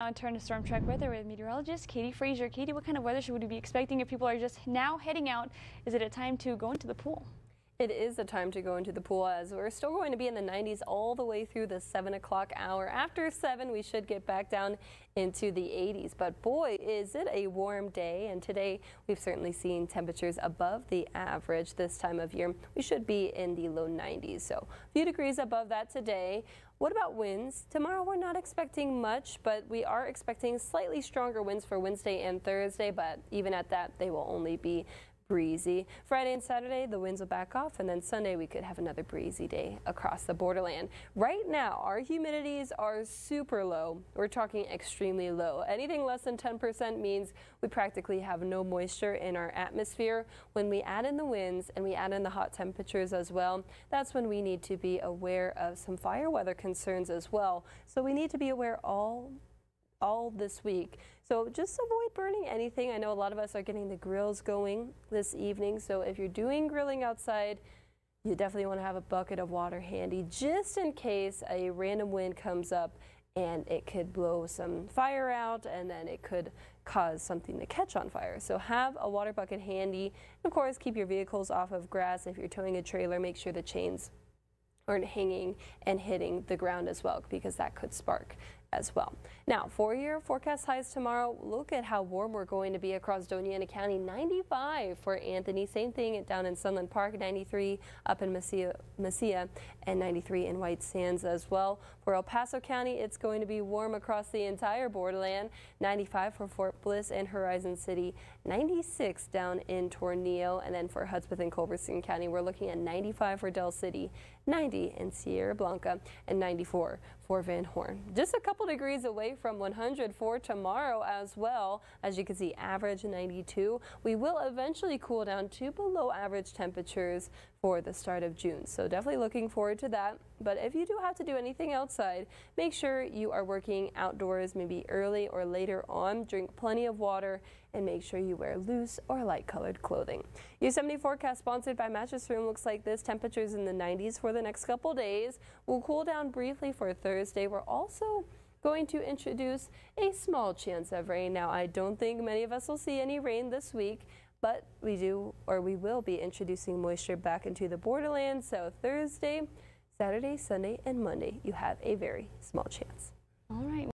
Now turn to storm track weather with meteorologist Katie Frazier. Katie, what kind of weather should we be expecting if people are just now heading out? Is it a time to go into the pool? It is the time to go into the pool as we're still going to be in the 90s all the way through the 7 o'clock hour. After 7, we should get back down into the 80s. But boy, is it a warm day. And today we've certainly seen temperatures above the average this time of year. We should be in the low 90s. So a few degrees above that today. What about winds? Tomorrow we're not expecting much, but we are expecting slightly stronger winds for Wednesday and Thursday. But even at that, they will only be breezy. Friday and Saturday, the winds will back off, and then Sunday we could have another breezy day across the borderland. Right now, our humidities are super low. We're talking extremely low. Anything less than 10% means we practically have no moisture in our atmosphere. When we add in the winds and we add in the hot temperatures as well, that's when we need to be aware of some fire weather concerns as well. So we need to be aware all all this week. So just avoid burning anything. I know a lot of us are getting the grills going this evening. So if you're doing grilling outside, you definitely want to have a bucket of water handy just in case a random wind comes up and it could blow some fire out and then it could cause something to catch on fire. So have a water bucket handy. Of course, keep your vehicles off of grass. If you're towing a trailer, make sure the chains aren't hanging and hitting the ground as well because that could spark as well. Now, for your forecast highs tomorrow, look at how warm we're going to be across Doña Ana County. 95 for Anthony. Same thing down in Sunland Park. 93 up in Mesilla, Mesilla and 93 in White Sands as well. For El Paso County, it's going to be warm across the entire borderland. 95 for Fort Bliss and Horizon City. 96 down in Tornillo. And then for Hudspeth and Culberson County, we're looking at 95 for Dell City, 90 in Sierra Blanca, and 94 for Van Horn. Just a couple degrees away from 100 for tomorrow as well. As you can see, average 92. We will eventually cool down to below average temperatures for the start of June. So definitely looking forward to that. But if you do have to do anything outside, make sure you are working outdoors maybe early or later on. Drink plenty of water and make sure you wear loose or light colored clothing. 70 forecast sponsored by Mattress Room looks like this. Temperatures in the 90s for the next couple days. We'll cool down briefly for Thursday. We're also going to introduce a small chance of rain. Now, I don't think many of us will see any rain this week, but we do or we will be introducing moisture back into the borderlands. So Thursday, Saturday, Sunday, and Monday, you have a very small chance. All right.